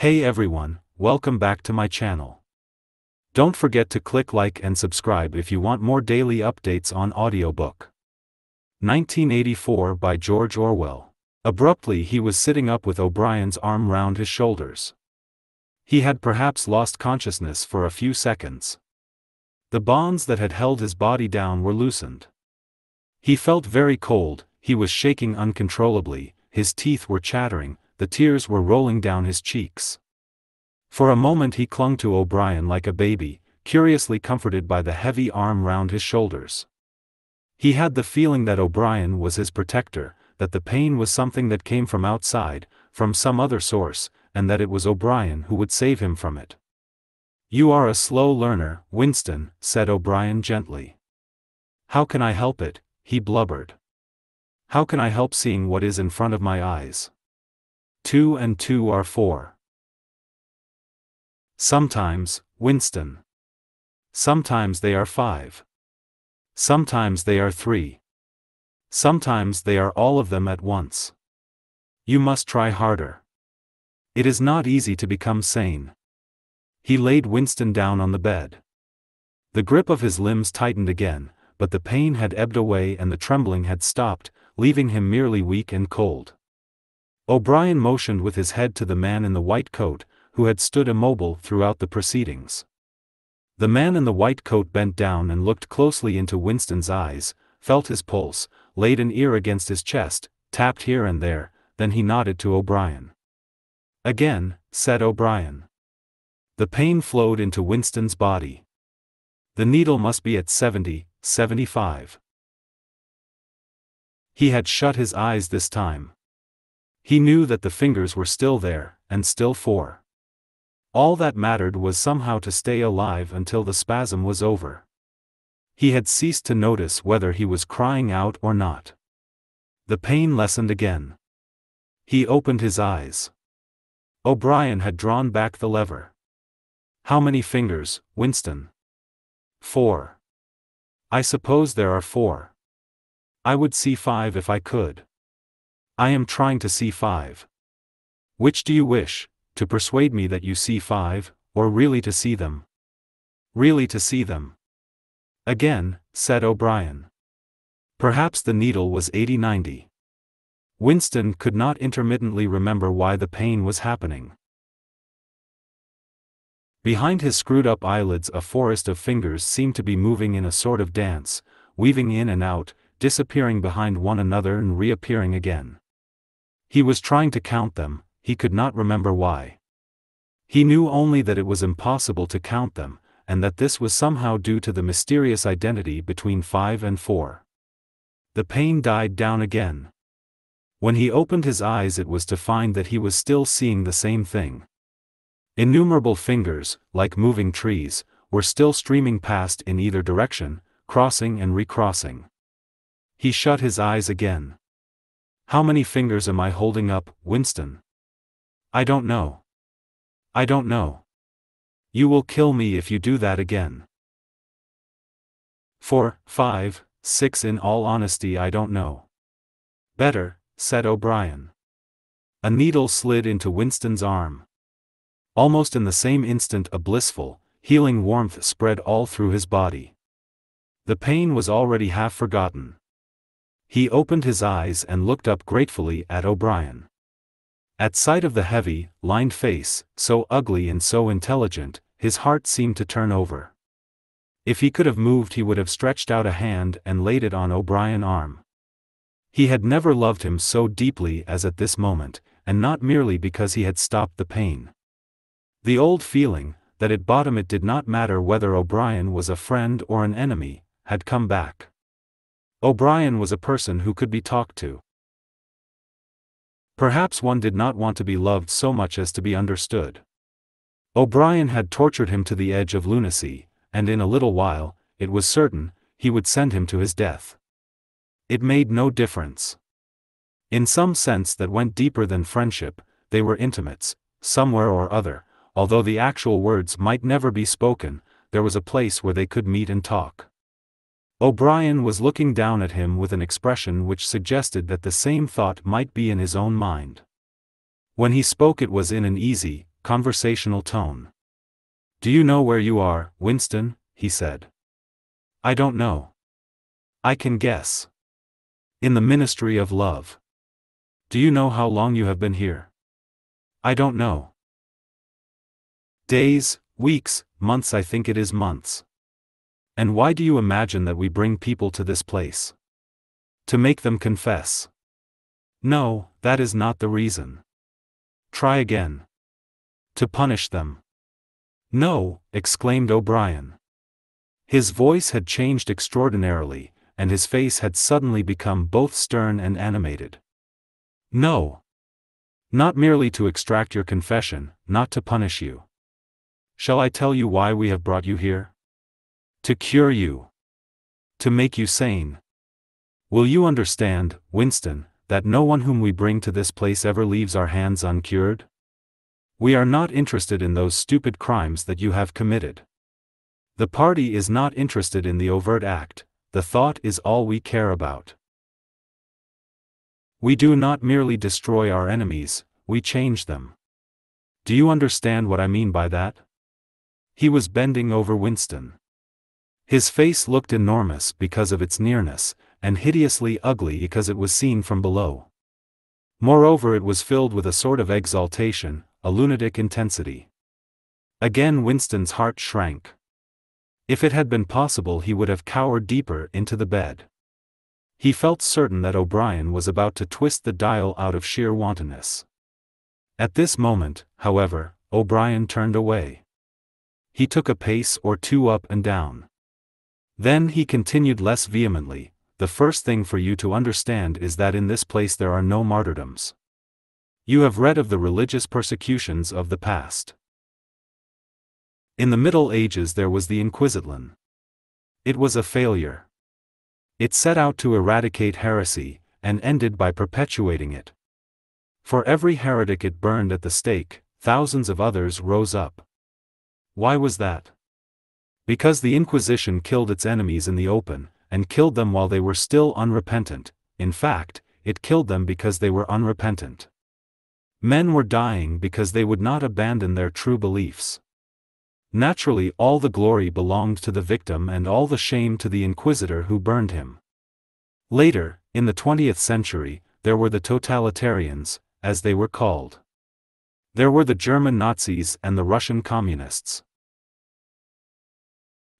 Hey everyone, welcome back to my channel. Don't forget to click like and subscribe if you want more daily updates on audiobook. 1984 by George Orwell. Abruptly he was sitting up with O'Brien's arm round his shoulders. He had perhaps lost consciousness for a few seconds. The bonds that had held his body down were loosened. He felt very cold, he was shaking uncontrollably, his teeth were chattering, the tears were rolling down his cheeks. For a moment he clung to O'Brien like a baby, curiously comforted by the heavy arm round his shoulders. He had the feeling that O'Brien was his protector, that the pain was something that came from outside, from some other source, and that it was O'Brien who would save him from it. You are a slow learner, Winston, said O'Brien gently. How can I help it? he blubbered. How can I help seeing what is in front of my eyes? Two and two are four. Sometimes, Winston. Sometimes they are five. Sometimes they are three. Sometimes they are all of them at once. You must try harder. It is not easy to become sane. He laid Winston down on the bed. The grip of his limbs tightened again, but the pain had ebbed away and the trembling had stopped, leaving him merely weak and cold. O'Brien motioned with his head to the man in the white coat, who had stood immobile throughout the proceedings. The man in the white coat bent down and looked closely into Winston's eyes, felt his pulse, laid an ear against his chest, tapped here and there, then he nodded to O'Brien. Again, said O'Brien. The pain flowed into Winston's body. The needle must be at 70, 75. He had shut his eyes this time. He knew that the fingers were still there, and still four. All that mattered was somehow to stay alive until the spasm was over. He had ceased to notice whether he was crying out or not. The pain lessened again. He opened his eyes. O'Brien had drawn back the lever. How many fingers, Winston? Four. I suppose there are four. I would see five if I could. I am trying to see five. Which do you wish, to persuade me that you see five, or really to see them? Really to see them. Again, said O'Brien. Perhaps the needle was 80-90. Winston could not intermittently remember why the pain was happening. Behind his screwed-up eyelids a forest of fingers seemed to be moving in a sort of dance, weaving in and out, disappearing behind one another and reappearing again. He was trying to count them, he could not remember why. He knew only that it was impossible to count them, and that this was somehow due to the mysterious identity between five and four. The pain died down again. When he opened his eyes it was to find that he was still seeing the same thing. Innumerable fingers, like moving trees, were still streaming past in either direction, crossing and recrossing. He shut his eyes again. How many fingers am I holding up, Winston? I don't know. I don't know. You will kill me if you do that again. Four, five, six in all honesty I don't know. Better, said O'Brien. A needle slid into Winston's arm. Almost in the same instant a blissful, healing warmth spread all through his body. The pain was already half forgotten. He opened his eyes and looked up gratefully at O'Brien. At sight of the heavy, lined face, so ugly and so intelligent, his heart seemed to turn over. If he could have moved he would have stretched out a hand and laid it on O'Brien's arm. He had never loved him so deeply as at this moment, and not merely because he had stopped the pain. The old feeling, that at bottom it did not matter whether O'Brien was a friend or an enemy, had come back. O'Brien was a person who could be talked to. Perhaps one did not want to be loved so much as to be understood. O'Brien had tortured him to the edge of lunacy, and in a little while, it was certain, he would send him to his death. It made no difference. In some sense that went deeper than friendship, they were intimates, somewhere or other, although the actual words might never be spoken, there was a place where they could meet and talk. O'Brien was looking down at him with an expression which suggested that the same thought might be in his own mind. When he spoke it was in an easy, conversational tone. Do you know where you are, Winston? he said. I don't know. I can guess. In the ministry of love. Do you know how long you have been here? I don't know. Days, weeks, months, I think it is months. And why do you imagine that we bring people to this place? To make them confess. No, that is not the reason. Try again. To punish them. No, exclaimed O'Brien. His voice had changed extraordinarily, and his face had suddenly become both stern and animated. No. Not merely to extract your confession, not to punish you. Shall I tell you why we have brought you here? To cure you. To make you sane. Will you understand, Winston, that no one whom we bring to this place ever leaves our hands uncured? We are not interested in those stupid crimes that you have committed. The party is not interested in the overt act, the thought is all we care about. We do not merely destroy our enemies, we change them. Do you understand what I mean by that? He was bending over Winston. His face looked enormous because of its nearness, and hideously ugly because it was seen from below. Moreover, it was filled with a sort of exaltation, a lunatic intensity. Again Winston's heart shrank. If it had been possible he would have cowered deeper into the bed. He felt certain that O'Brien was about to twist the dial out of sheer wantonness. At this moment, however, O'Brien turned away. He took a pace or two up and down. Then he continued less vehemently, the first thing for you to understand is that in this place there are no martyrdoms. You have read of the religious persecutions of the past. In the Middle Ages there was the Inquisition. It was a failure. It set out to eradicate heresy, and ended by perpetuating it. For every heretic it burned at the stake, thousands of others rose up. Why was that? Because the Inquisition killed its enemies in the open, and killed them while they were still unrepentant, in fact, it killed them because they were unrepentant. Men were dying because they would not abandon their true beliefs. Naturally, all the glory belonged to the victim and all the shame to the inquisitor who burned him. Later, in the 20th century, there were the totalitarians, as they were called. There were the German Nazis and the Russian communists.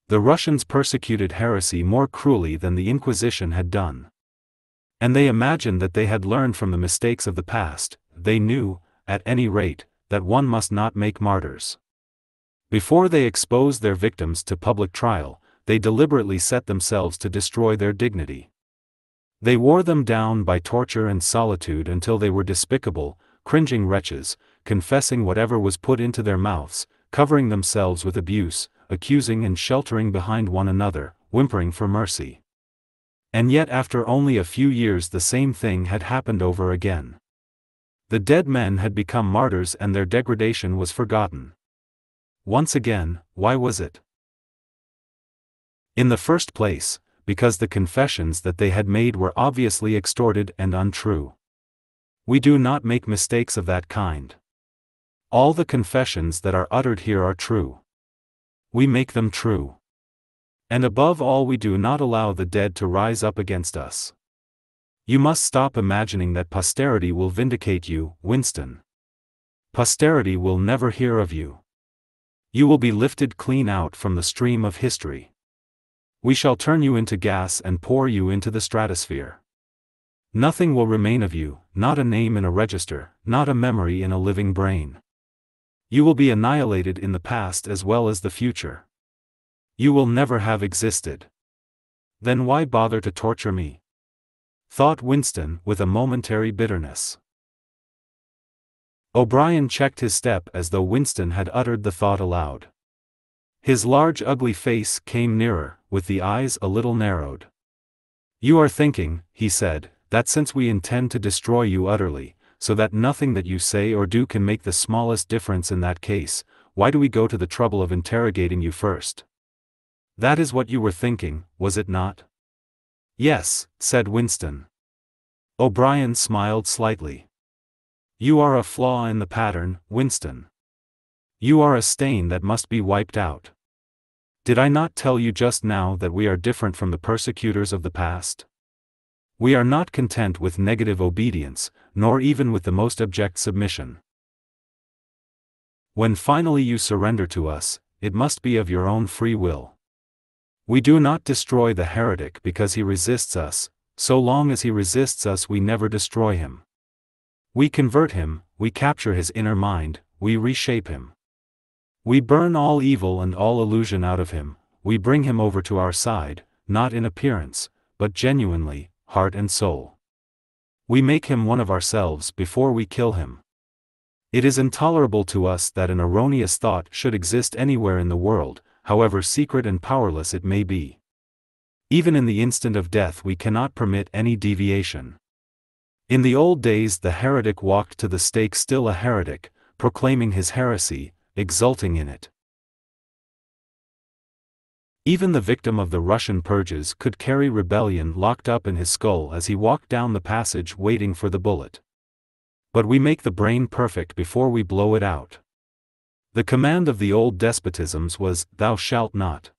The Russians persecuted heresy more cruelly than the Inquisition had done. And they imagined that they had learned from the mistakes of the past, they knew, at any rate, that one must not make martyrs. Before they exposed their victims to public trial, they deliberately set themselves to destroy their dignity. They wore them down by torture and solitude until they were despicable, cringing wretches, confessing whatever was put into their mouths, covering themselves with abuse, accusing and sheltering behind one another, whimpering for mercy. And yet after only a few years the same thing had happened over again. The dead men had become martyrs and their degradation was forgotten. Once again, why was it? In the first place, because the confessions that they had made were obviously extorted and untrue. We do not make mistakes of that kind. All the confessions that are uttered here are true. We make them true. And above all, we do not allow the dead to rise up against us. You must stop imagining that posterity will vindicate you, Winston. Posterity will never hear of you. You will be lifted clean out from the stream of history. We shall turn you into gas and pour you into the stratosphere. Nothing will remain of you, not a name in a register, not a memory in a living brain. You will be annihilated in the past as well as the future. You will never have existed. Then why bother to torture me? thought Winston with a momentary bitterness. O'Brien checked his step as though Winston had uttered the thought aloud. His large ugly face came nearer, with the eyes a little narrowed. You are thinking, he said, that since we intend to destroy you utterly, so that nothing that you say or do can make the smallest difference in that case, why do we go to the trouble of interrogating you first? That is what you were thinking, was it not? Yes, said Winston. O'Brien smiled slightly. You are a flaw in the pattern, Winston. You are a stain that must be wiped out. Did I not tell you just now that we are different from the persecutors of the past? We are not content with negative obedience, nor even with the most abject submission. When finally you surrender to us, it must be of your own free will. We do not destroy the heretic because he resists us, so long as he resists us, we never destroy him. We convert him, we capture his inner mind, we reshape him. We burn all evil and all illusion out of him, we bring him over to our side, not in appearance, but genuinely, heart and soul. We make him one of ourselves before we kill him. It is intolerable to us that an erroneous thought should exist anywhere in the world, however secret and powerless it may be. Even in the instant of death we cannot permit any deviation. In the old days the heretic walked to the stake still a heretic, proclaiming his heresy, exulting in it. Even the victim of the Russian purges could carry rebellion locked up in his skull as he walked down the passage waiting for the bullet. But we make the brain perfect before we blow it out. The command of the old despotisms was, Thou shalt not.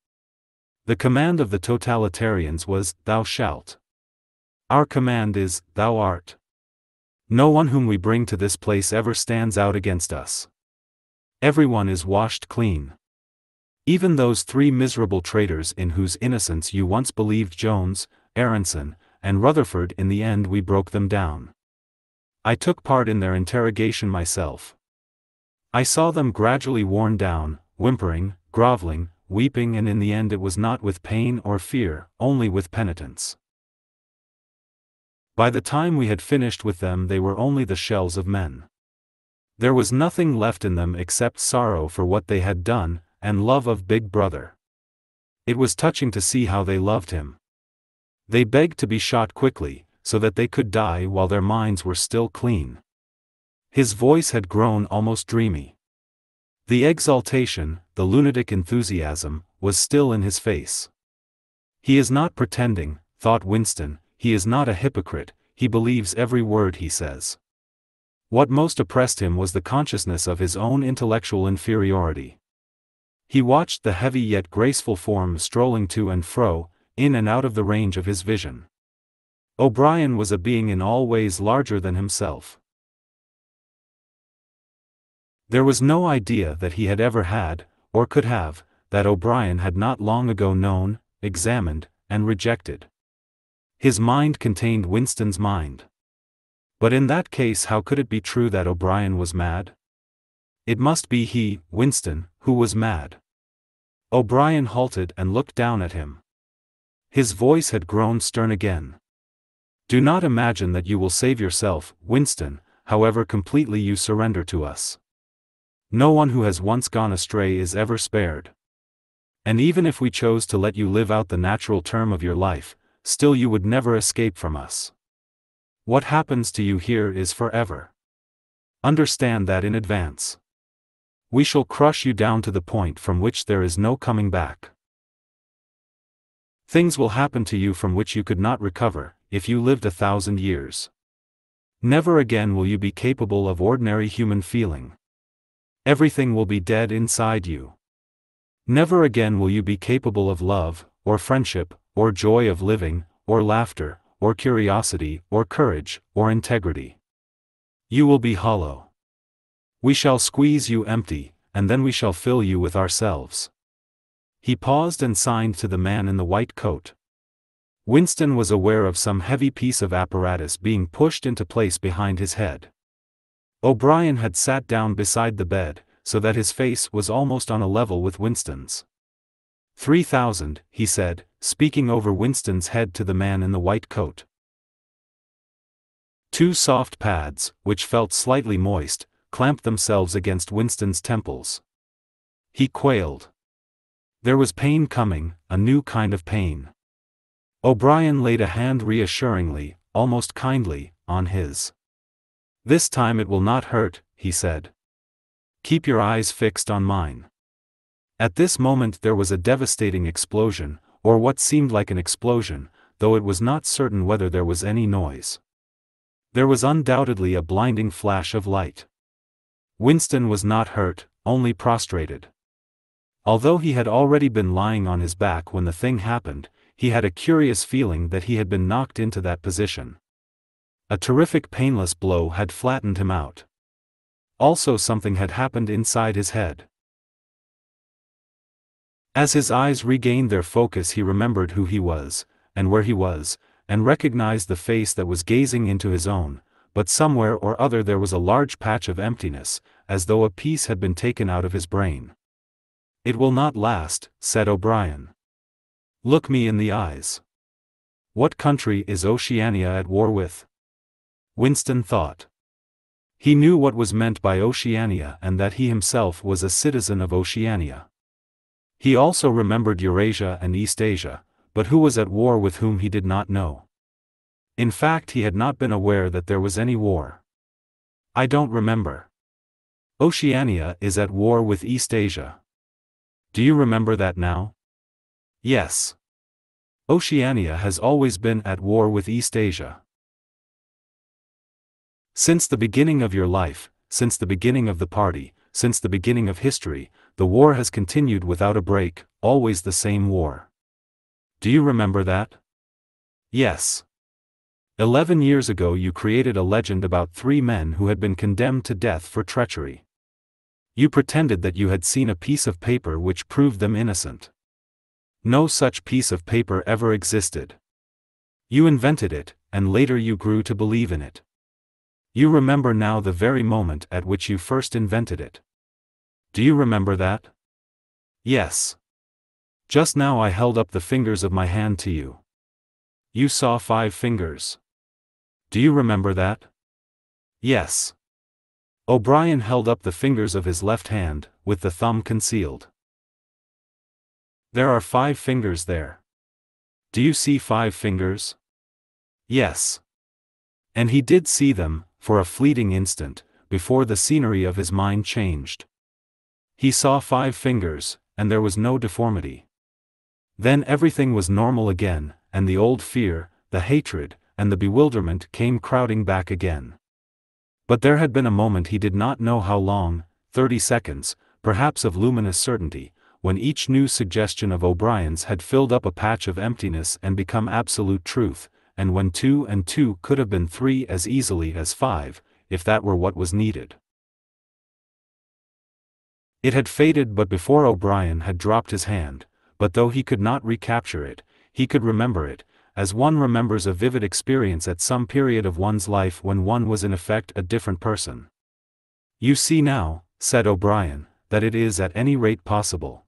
The command of the totalitarians was, Thou shalt. Our command is, Thou art. No one whom we bring to this place ever stands out against us. Everyone is washed clean. Even those three miserable traitors in whose innocence you once believed Jones, Aaronson, and Rutherford in the end we broke them down. I took part in their interrogation myself. I saw them gradually worn down, whimpering, groveling, weeping and in the end it was not with pain or fear, only with penitence. By the time we had finished with them they were only the shells of men. There was nothing left in them except sorrow for what they had done, and love of Big Brother. It was touching to see how they loved him. They begged to be shot quickly, so that they could die while their minds were still clean. His voice had grown almost dreamy. The exaltation, the lunatic enthusiasm, was still in his face. He is not pretending, thought Winston, he is not a hypocrite, he believes every word he says. What most oppressed him was the consciousness of his own intellectual inferiority. He watched the heavy yet graceful form strolling to and fro, in and out of the range of his vision. O'Brien was a being in all ways larger than himself. There was no idea that he had ever had, or could have, that O'Brien had not long ago known, examined, and rejected. His mind contained Winston's mind. But in that case how could it be true that O'Brien was mad? It must be he, Winston, who was mad. O'Brien halted and looked down at him. His voice had grown stern again. Do not imagine that you will save yourself, Winston, however completely you surrender to us. No one who has once gone astray is ever spared. And even if we chose to let you live out the natural term of your life, still you would never escape from us. What happens to you here is forever. Understand that in advance. We shall crush you down to the point from which there is no coming back. Things will happen to you from which you could not recover, if you lived a thousand years. Never again will you be capable of ordinary human feeling. Everything will be dead inside you. Never again will you be capable of love, or friendship, or joy of living, or laughter, or curiosity, or courage, or integrity. You will be hollow. We shall squeeze you empty, and then we shall fill you with ourselves. He paused and signed to the man in the white coat. Winston was aware of some heavy piece of apparatus being pushed into place behind his head. O'Brien had sat down beside the bed, so that his face was almost on a level with Winston's. Three thousand, he said, speaking over Winston's head to the man in the white coat. Two soft pads, which felt slightly moist, clamped themselves against Winston's temples. He quailed. There was pain coming, a new kind of pain. O'Brien laid a hand reassuringly, almost kindly, on his. This time it will not hurt, he said. Keep your eyes fixed on mine. At this moment there was a devastating explosion, or what seemed like an explosion, though it was not certain whether there was any noise. There was undoubtedly a blinding flash of light. Winston was not hurt, only prostrated. Although he had already been lying on his back when the thing happened, he had a curious feeling that he had been knocked into that position. A terrific painless blow had flattened him out. Also something had happened inside his head. As his eyes regained their focus he remembered who he was, and where he was, and recognized the face that was gazing into his own, but somewhere or other there was a large patch of emptiness, as though a piece had been taken out of his brain. It will not last, said O'Brien. Look me in the eyes. What country is Oceania at war with? Winston thought. He knew what was meant by Oceania and that he himself was a citizen of Oceania. He also remembered Eurasia and Eastasia, but who was at war with whom he did not know. In fact he had not been aware that there was any war. I don't remember. Oceania is at war with Eastasia. Do you remember that now? Yes. Oceania has always been at war with Eastasia. Since the beginning of your life, since the beginning of the party, since the beginning of history, the war has continued without a break, always the same war. Do you remember that? Yes. Eleven years ago you created a legend about three men who had been condemned to death for treachery. You pretended that you had seen a piece of paper which proved them innocent. No such piece of paper ever existed. You invented it, and later you grew to believe in it. You remember now the very moment at which you first invented it. Do you remember that? Yes. Just now I held up the fingers of my hand to you. You saw five fingers. Do you remember that? Yes. O'Brien held up the fingers of his left hand, with the thumb concealed. There are five fingers there. Do you see five fingers? Yes. And he did see them, for a fleeting instant, before the scenery of his mind changed. He saw five fingers, and there was no deformity. Then everything was normal again, and the old fear, the hatred, and the bewilderment came crowding back again. But there had been a moment he did not know how long, thirty seconds, perhaps of luminous certainty, when each new suggestion of O'Brien's had filled up a patch of emptiness and become absolute truth, and when two and two could have been three as easily as five, if that were what was needed. It had faded but before O'Brien had dropped his hand, but though he could not recapture it, he could remember it, as one remembers a vivid experience at some period of one's life when one was in effect a different person. You see now, said O'Brien, that it is at any rate possible.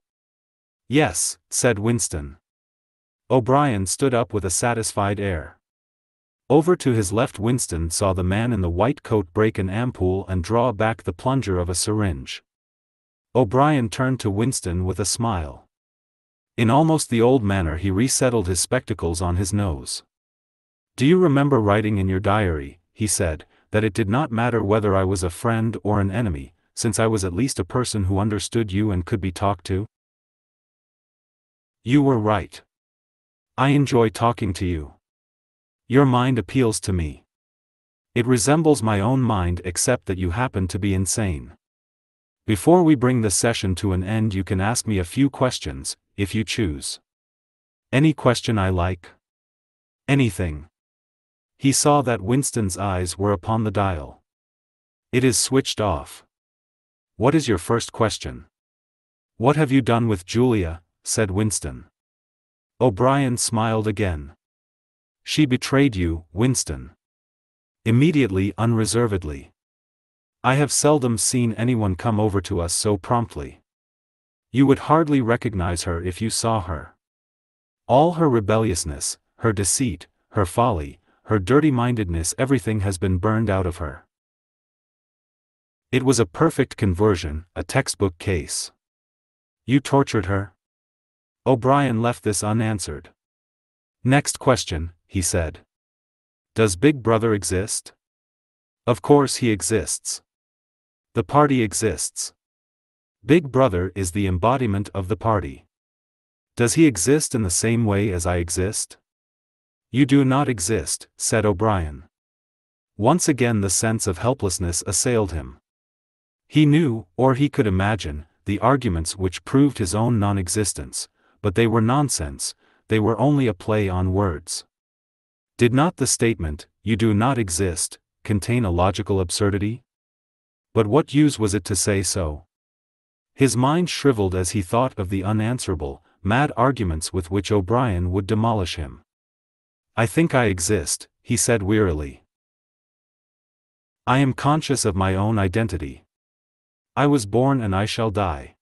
Yes, said Winston. O'Brien stood up with a satisfied air. Over to his left Winston saw the man in the white coat break an ampoule and draw back the plunger of a syringe. O'Brien turned to Winston with a smile. In almost the old manner he resettled his spectacles on his nose. Do you remember writing in your diary, he said, that it did not matter whether I was a friend or an enemy, since I was at least a person who understood you and could be talked to? You were right. I enjoy talking to you. Your mind appeals to me. It resembles my own mind except that you happen to be insane. Before we bring the session to an end you can ask me a few questions, if you choose. Any question I like? Anything. He saw that Winston's eyes were upon the dial. It is switched off. What is your first question? What have you done with Julia? said Winston. O'Brien smiled again. She betrayed you, Winston. Immediately unreservedly. I have seldom seen anyone come over to us so promptly. You would hardly recognize her if you saw her. All her rebelliousness, her deceit, her folly, her dirty-mindedness everything has been burned out of her. It was a perfect conversion, a textbook case. You tortured her? O'Brien left this unanswered. Next question, he said. Does Big Brother exist? Of course he exists. The party exists. Big Brother is the embodiment of the party. Does he exist in the same way as I exist? You do not exist, said O'Brien. Once again the sense of helplessness assailed him. He knew, or he could imagine, the arguments which proved his own non-existence, but they were nonsense, they were only a play on words. Did not the statement, you do not exist, contain a logical absurdity? But what use was it to say so? His mind shriveled as he thought of the unanswerable, mad arguments with which O'Brien would demolish him. I think I exist, he said wearily. I am conscious of my own identity. I was born and I shall die.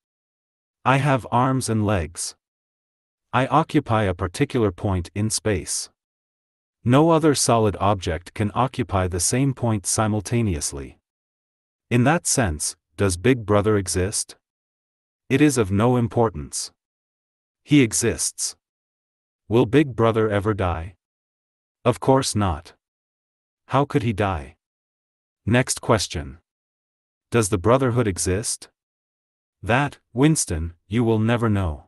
I have arms and legs. I occupy a particular point in space. No other solid object can occupy the same point simultaneously. In that sense, does Big Brother exist? It is of no importance. He exists. Will Big Brother ever die? Of course not. How could he die? Next question. Does the Brotherhood exist? That, Winston, you will never know.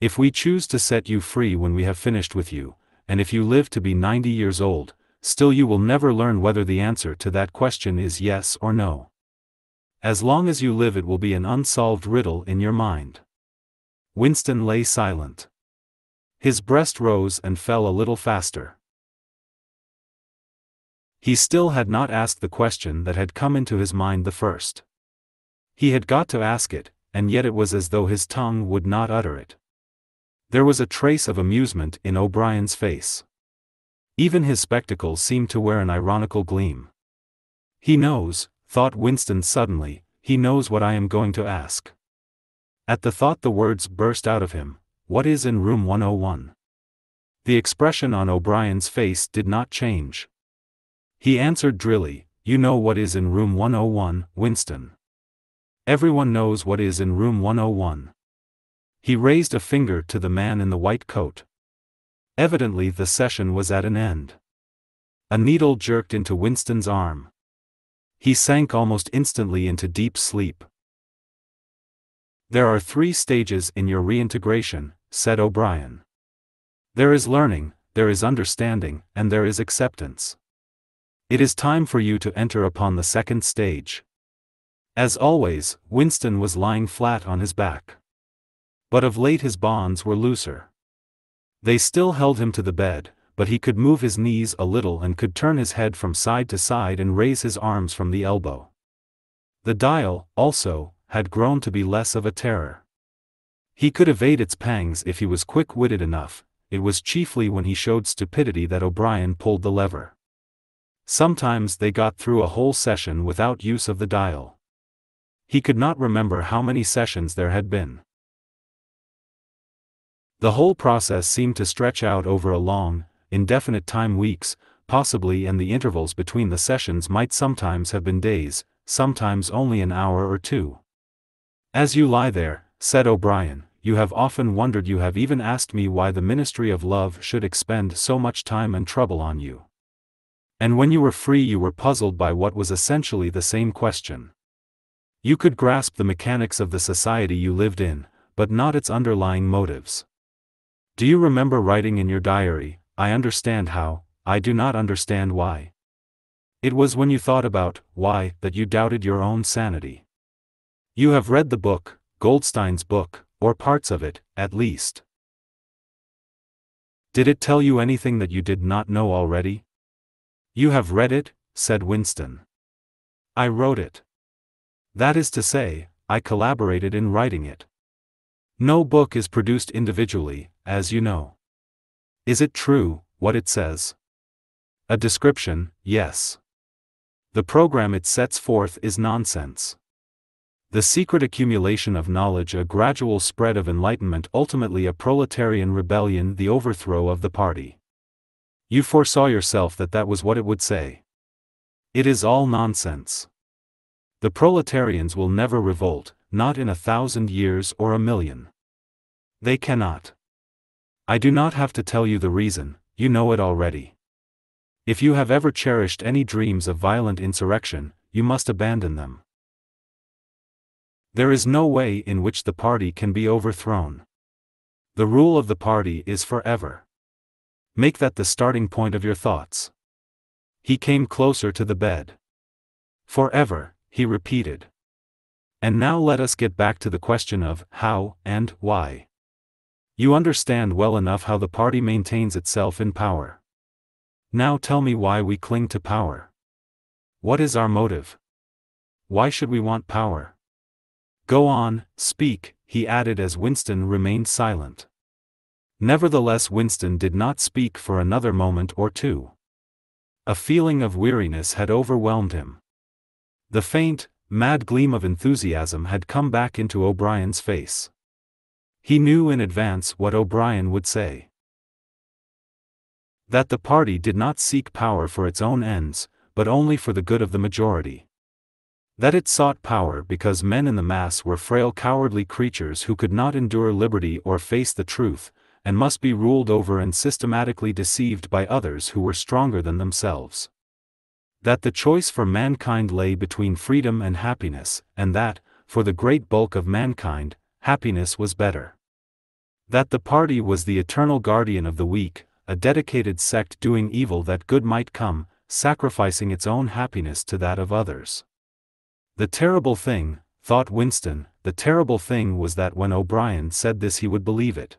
If we choose to set you free when we have finished with you, and if you live to be 90 years old, still you will never learn whether the answer to that question is yes or no. As long as you live, it will be an unsolved riddle in your mind. Winston lay silent. His breast rose and fell a little faster. He still had not asked the question that had come into his mind the first. He had got to ask it, and yet it was as though his tongue would not utter it. There was a trace of amusement in O'Brien's face. Even his spectacles seemed to wear an ironical gleam. He knows, thought Winston suddenly, he knows what I am going to ask. At the thought the words burst out of him, what is in room 101? The expression on O'Brien's face did not change. He answered drily, you know what is in room 101, Winston. Everyone knows what is in room 101. He raised a finger to the man in the white coat. Evidently the session was at an end. A needle jerked into Winston's arm. He sank almost instantly into deep sleep. There are three stages in your reintegration, said O'Brien. There is learning, there is understanding, and there is acceptance. It is time for you to enter upon the second stage. As always, Winston was lying flat on his back. But of late his bonds were looser. They still held him to the bed, but he could move his knees a little and could turn his head from side to side and raise his arms from the elbow. The dial, also, had grown to be less of a terror. He could evade its pangs if he was quick-witted enough, it was chiefly when he showed stupidity that O'Brien pulled the lever. Sometimes they got through a whole session without use of the dial. He could not remember how many sessions there had been. The whole process seemed to stretch out over a long, indefinite time weeks, possibly and the intervals between the sessions might sometimes have been days, sometimes only an hour or two. As you lie there, said O'Brien, you have often wondered you have even asked me why the ministry of love should expend so much time and trouble on you. And when you were free you were puzzled by what was essentially the same question. You could grasp the mechanics of the society you lived in, but not its underlying motives. Do you remember writing in your diary, I understand how, I do not understand why? It was when you thought about why that you doubted your own sanity. You have read the book, Goldstein's book, or parts of it, at least. Did it tell you anything that you did not know already? You have read it, said Winston. I wrote it. That is to say, I collaborated in writing it. No book is produced individually, as you know. Is it true, what it says? A description, yes. The program it sets forth is nonsense. The secret accumulation of knowledge, a gradual spread of enlightenment, ultimately a proletarian rebellion, the overthrow of the party. You foresaw yourself that that was what it would say. It is all nonsense. The proletarians will never revolt, not in a thousand years or a million. They cannot. I do not have to tell you the reason, you know it already. If you have ever cherished any dreams of violent insurrection, you must abandon them. There is no way in which the party can be overthrown. The rule of the party is forever. Make that the starting point of your thoughts. He came closer to the bed. Forever, he repeated. And now let us get back to the question of how and why. You understand well enough how the party maintains itself in power. Now tell me why we cling to power. What is our motive? Why should we want power? Go on, speak, he added as Winston remained silent. Nevertheless, Winston did not speak for another moment or two. A feeling of weariness had overwhelmed him. The faint, mad gleam of enthusiasm had come back into O'Brien's face. He knew in advance what O'Brien would say. That the party did not seek power for its own ends, but only for the good of the majority. That it sought power because men in the mass were frail cowardly creatures who could not endure liberty or face the truth, and must be ruled over and systematically deceived by others who were stronger than themselves that the choice for mankind lay between freedom and happiness, and that, for the great bulk of mankind, happiness was better. That the party was the eternal guardian of the weak, a dedicated sect doing evil that good might come, sacrificing its own happiness to that of others. The terrible thing, thought Winston, the terrible thing was that when O'Brien said this he would believe it.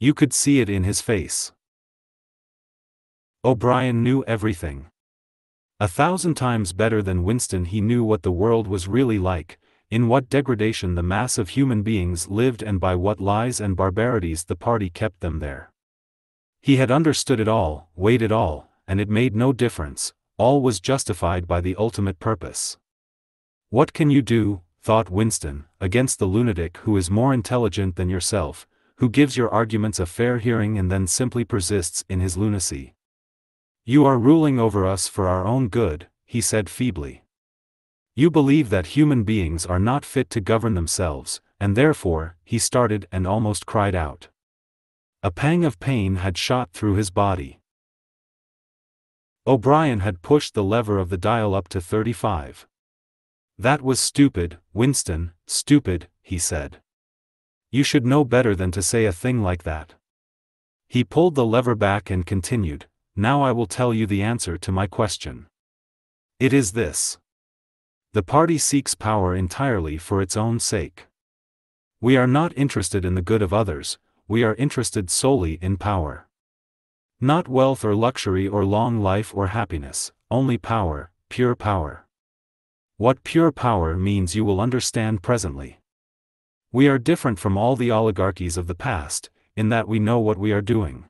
You could see it in his face. O'Brien knew everything. A thousand times better than Winston he knew what the world was really like, in what degradation the mass of human beings lived and by what lies and barbarities the party kept them there. He had understood it all, weighed it all, and it made no difference, all was justified by the ultimate purpose. What can you do, thought Winston, against the lunatic who is more intelligent than yourself, who gives your arguments a fair hearing and then simply persists in his lunacy? You are ruling over us for our own good, he said feebly. You believe that human beings are not fit to govern themselves, and therefore, he started and almost cried out. A pang of pain had shot through his body. O'Brien had pushed the lever of the dial up to 35. That was stupid, Winston, stupid, he said. You should know better than to say a thing like that. He pulled the lever back and continued, now I will tell you the answer to my question. It is this. The party seeks power entirely for its own sake. We are not interested in the good of others, we are interested solely in power. Not wealth or luxury or long life or happiness, only power, pure power. What pure power means you will understand presently. We are different from all the oligarchies of the past, in that we know what we are doing.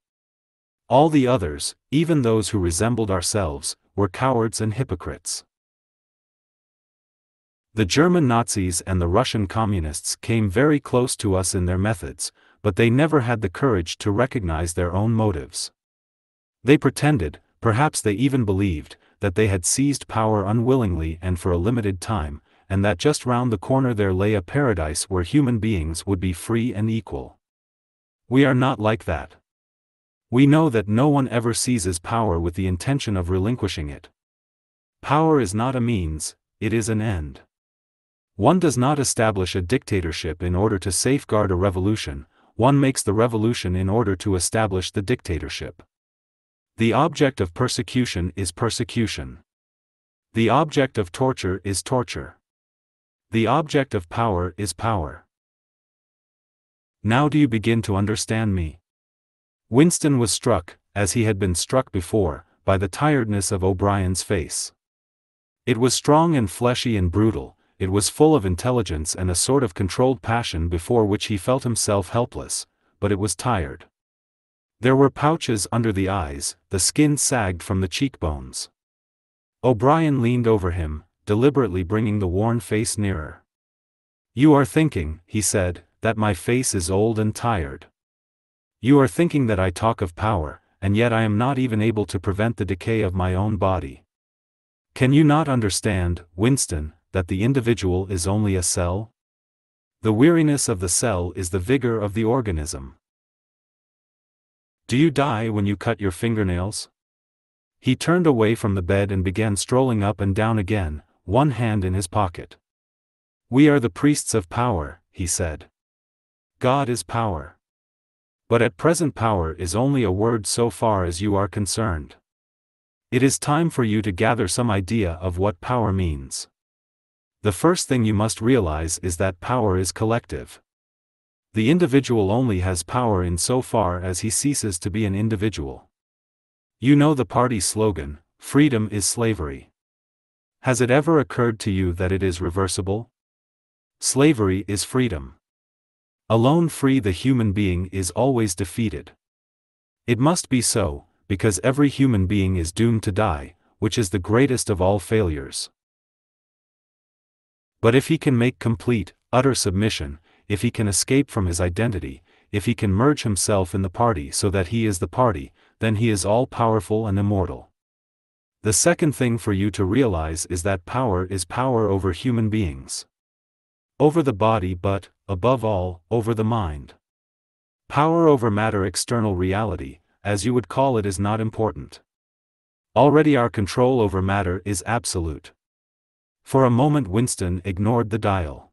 All the others, even those who resembled ourselves, were cowards and hypocrites. The German Nazis and the Russian Communists came very close to us in their methods, but they never had the courage to recognize their own motives. They pretended, perhaps they even believed, that they had seized power unwillingly and for a limited time, and that just round the corner there lay a paradise where human beings would be free and equal. We are not like that. We know that no one ever seizes power with the intention of relinquishing it. Power is not a means, it is an end. One does not establish a dictatorship in order to safeguard a revolution, one makes the revolution in order to establish the dictatorship. The object of persecution is persecution. The object of torture is torture. The object of power is power. Now do you begin to understand me? Winston was struck, as he had been struck before, by the tiredness of O'Brien's face. It was strong and fleshy and brutal, it was full of intelligence and a sort of controlled passion before which he felt himself helpless, but it was tired. There were pouches under the eyes, the skin sagged from the cheekbones. O'Brien leaned over him, deliberately bringing the worn face nearer. You are thinking, he said, that my face is old and tired. You are thinking that I talk of power, and yet I am not even able to prevent the decay of my own body. Can you not understand, Winston, that the individual is only a cell? The weariness of the cell is the vigor of the organism. Do you die when you cut your fingernails? He turned away from the bed and began strolling up and down again, one hand in his pocket. We are the priests of power, he said. God is power. But at present power is only a word so far as you are concerned. It is time for you to gather some idea of what power means. The first thing you must realize is that power is collective. The individual only has power in so far as he ceases to be an individual. You know the party slogan, freedom is slavery. Has it ever occurred to you that it is reversible? Slavery is freedom. Alone free the human being is always defeated. It must be so, because every human being is doomed to die, which is the greatest of all failures. But if he can make complete, utter submission, if he can escape from his identity, if he can merge himself in the party so that he is the party, then he is all powerful and immortal. The second thing for you to realize is that power is power over human beings. Over the body, but, above all, over the mind. Power over matter external reality, as you would call it, is not important. Already our control over matter is absolute. For a moment Winston ignored the dial.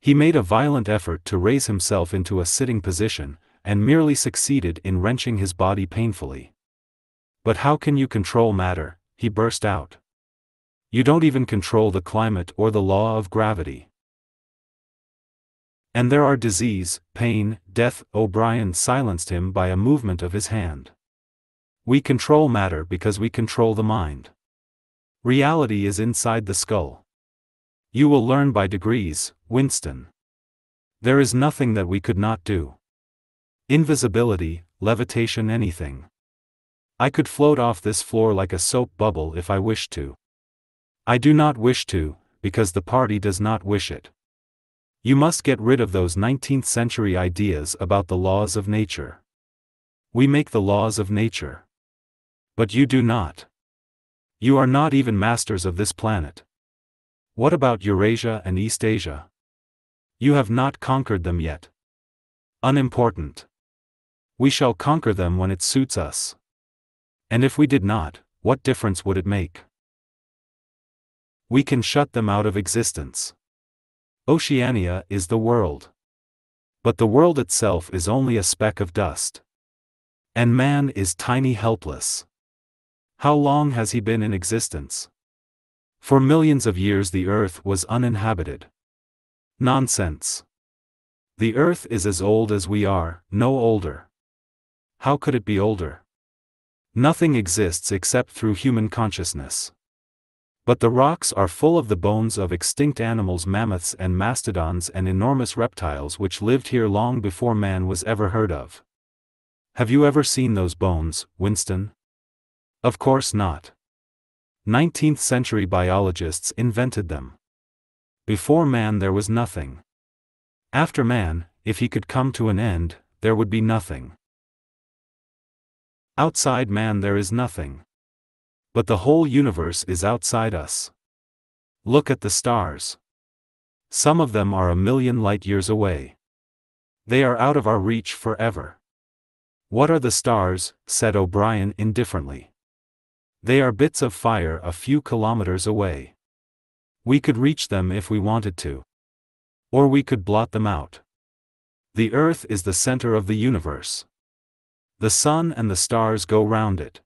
He made a violent effort to raise himself into a sitting position, and merely succeeded in wrenching his body painfully. But how can you control matter? he burst out. You don't even control the climate or the law of gravity. And there are disease, pain, death. O'Brien silenced him by a movement of his hand. We control matter because we control the mind. Reality is inside the skull. You will learn by degrees, Winston. There is nothing that we could not do. Invisibility, levitation, anything. I could float off this floor like a soap bubble if I wished to. I do not wish to, because the party does not wish it. You must get rid of those 19th century ideas about the laws of nature. We make the laws of nature. But you do not. You are not even masters of this planet. What about Eurasia and Eastasia? You have not conquered them yet. Unimportant. We shall conquer them when it suits us. And if we did not, what difference would it make? We can shut them out of existence. Oceania is the world. But the world itself is only a speck of dust. And man is tiny helpless. How long has he been in existence? For millions of years the earth was uninhabited. Nonsense. The earth is as old as we are, no older. How could it be older? Nothing exists except through human consciousness. But the rocks are full of the bones of extinct animals, mammoths and mastodons, and enormous reptiles which lived here long before man was ever heard of. Have you ever seen those bones, Winston? Of course not. 19th century biologists invented them. Before man there was nothing. After man, if he could come to an end, there would be nothing. Outside man there is nothing. But the whole universe is outside us. Look at the stars. Some of them are a million light years away. They are out of our reach forever. What are the stars? said O'Brien indifferently. They are bits of fire a few kilometers away. We could reach them if we wanted to. Or we could blot them out. The Earth is the center of the universe. The sun and the stars go round it.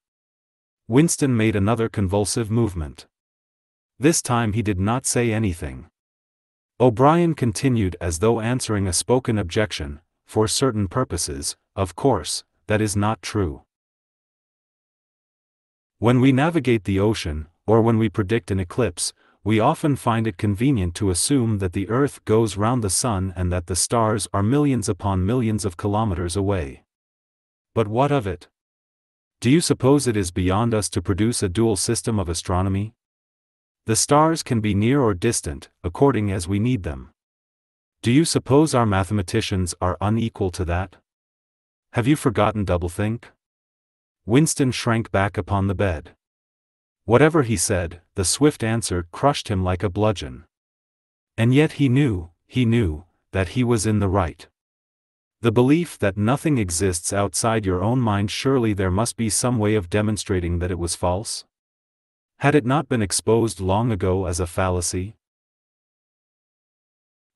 Winston made another convulsive movement. This time he did not say anything. O'Brien continued as though answering a spoken objection, for certain purposes, of course, that is not true. When we navigate the ocean, or when we predict an eclipse, we often find it convenient to assume that the Earth goes round the Sun and that the stars are millions upon millions of kilometers away. But what of it? Do you suppose it is beyond us to produce a dual system of astronomy? The stars can be near or distant, according as we need them. Do you suppose our mathematicians are unequal to that? Have you forgotten doublethink? Winston shrank back upon the bed. Whatever he said, the swift answer crushed him like a bludgeon. And yet he knew, he knew, that he was in the right. The belief that nothing exists outside your own mind surely there must be some way of demonstrating that it was false? Had it not been exposed long ago as a fallacy?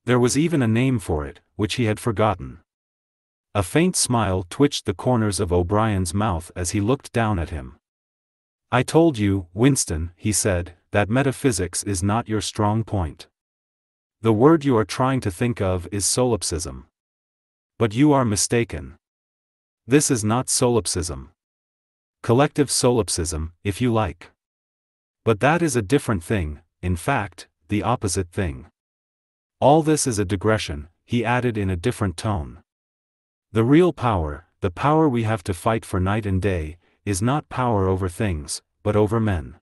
There was even a name for it, which he had forgotten. A faint smile twitched the corners of O'Brien's mouth as he looked down at him. I told you, Winston, he said, that metaphysics is not your strong point. The word you are trying to think of is solipsism. But you are mistaken. This is not solipsism. Collective solipsism, if you like. But that is a different thing, in fact, the opposite thing. All this is a digression, he added in a different tone. The real power, the power we have to fight for night and day, is not power over things, but over men.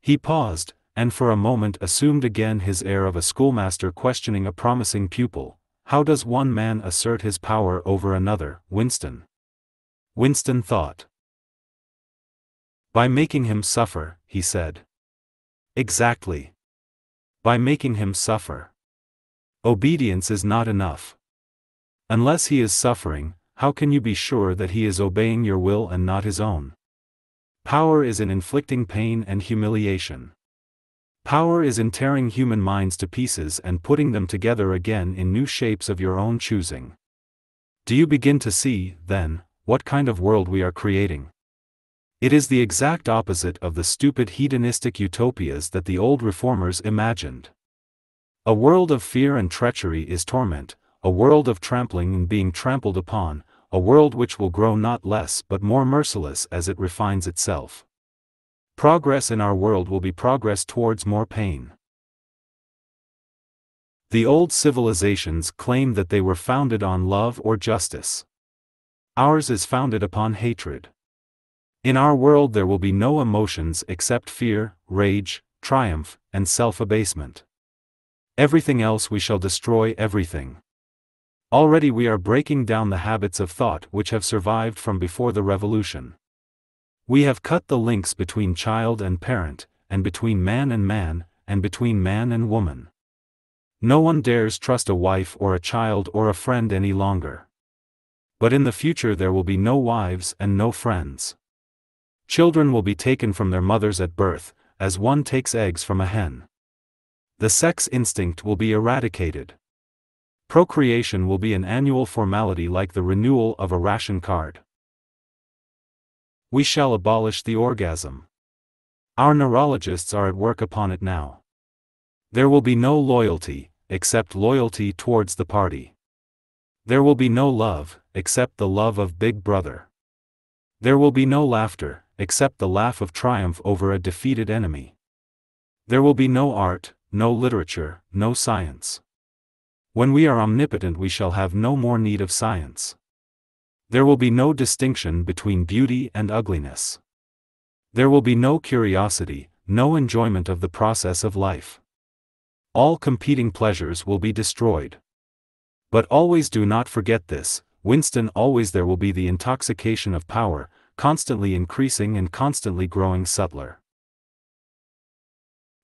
He paused, and for a moment assumed again his air of a schoolmaster questioning a promising pupil. How does one man assert his power over another, Winston? Winston thought. By making him suffer, he said. Exactly. By making him suffer. Obedience is not enough. Unless he is suffering, how can you be sure that he is obeying your will and not his own? Power is in inflicting pain and humiliation. Power is in tearing human minds to pieces and putting them together again in new shapes of your own choosing. Do you begin to see, then, what kind of world we are creating? It is the exact opposite of the stupid hedonistic utopias that the old reformers imagined. A world of fear and treachery is torment, a world of trampling and being trampled upon, a world which will grow not less but more merciless as it refines itself. Progress in our world will be progress towards more pain. The old civilizations claim that they were founded on love or justice. Ours is founded upon hatred. In our world there will be no emotions except fear, rage, triumph, and self abasement. Everything else we shall destroy everything. Already we are breaking down the habits of thought which have survived from before the revolution. We have cut the links between child and parent, and between man and man, and between man and woman. No one dares trust a wife or a child or a friend any longer. But in the future there will be no wives and no friends. Children will be taken from their mothers at birth, as one takes eggs from a hen the sex instinct will be eradicated. Procreation will be an annual formality like the renewal of a ration card. We shall abolish the orgasm. Our neurologists are at work upon it now. There will be no loyalty, except loyalty towards the party. There will be no love, except the love of Big Brother. There will be no laughter, except the laugh of triumph over a defeated enemy. There will be no art, no literature, no science. When we are omnipotent, we shall have no more need of science. There will be no distinction between beauty and ugliness. There will be no curiosity, no enjoyment of the process of life. All competing pleasures will be destroyed. But always do not forget this, Winston always there will be the intoxication of power, constantly increasing and constantly growing subtler.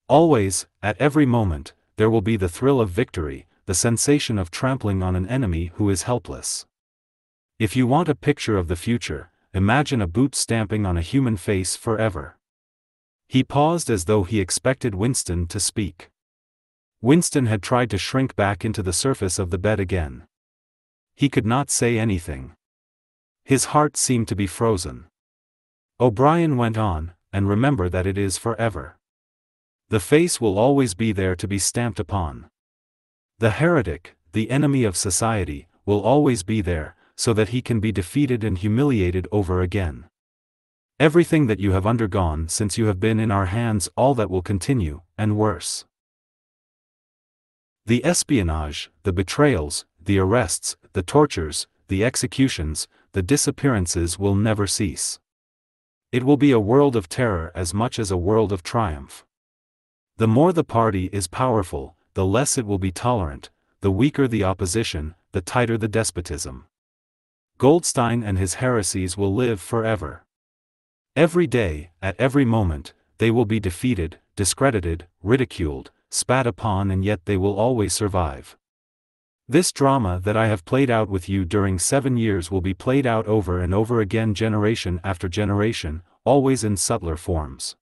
Always, at every moment, there will be the thrill of victory, the sensation of trampling on an enemy who is helpless. If you want a picture of the future, imagine a boot stamping on a human face forever. He paused as though he expected Winston to speak. Winston had tried to shrink back into the surface of the bed again. He could not say anything. His heart seemed to be frozen. O'Brien went on, and remember that it is forever. The face will always be there to be stamped upon. The heretic, the enemy of society, will always be there, so that he can be defeated and humiliated over again. Everything that you have undergone since you have been in our hands, all that will continue, and worse. The espionage, the betrayals, the arrests, the tortures, the executions, the disappearances will never cease. It will be a world of terror as much as a world of triumph. The more the party is powerful, the less it will be tolerant, the weaker the opposition, the tighter the despotism. Goldstein and his heresies will live forever. Every day, at every moment, they will be defeated, discredited, ridiculed, spat upon and yet they will always survive. This drama that I have played out with you during seven years will be played out over and over again generation after generation, always in subtler forms.